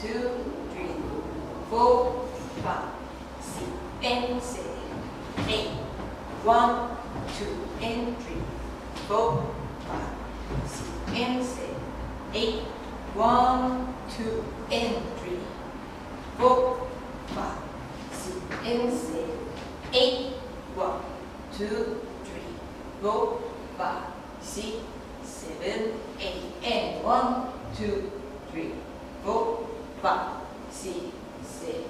two, three, four, five, six, and seven, eight. One, two, and three, four, five, six, and seven, eight. One, two, and three, four, five, six, and seven, eight. One, two, three, four, five, six, seven, eight, and one, two, three, five, six, seven,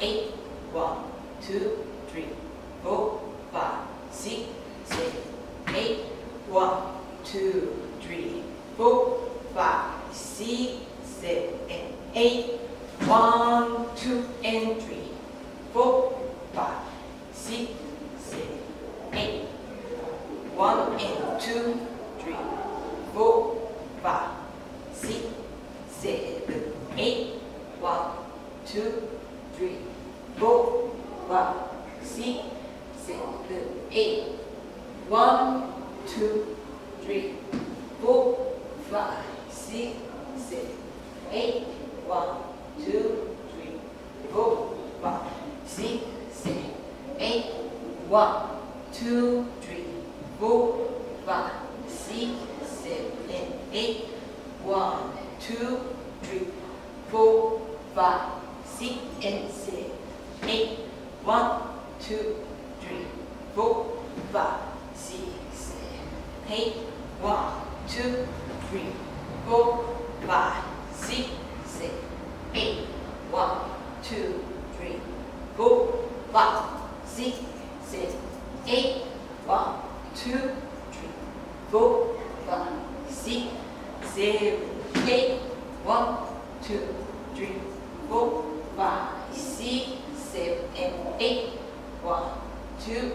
eight. One, two, three, four, five, six, seven, eight. One, two, three, four, five, six, seven, and eight. One, two, and three, four, five, six, seven, eight. One and two, three, four, five, six, seven, eight. One, two, three, four, five, six, seven, eight. One, two, three, four, five, six, seven, eight. One, two, three, four, five, six, seven, eight. One, two, three, four, five, six, seven, eight. One, two, three, four, five, six, and seven, eight. One, two, three, four, five, six, seven, eight. One, two, three, four, five, six, seven, eight. One, two, three, four, five, six, seven, eight. One, two, three, four, five, six, seven, eight. One, two, three, four, five, six, seven, and eight. One, two,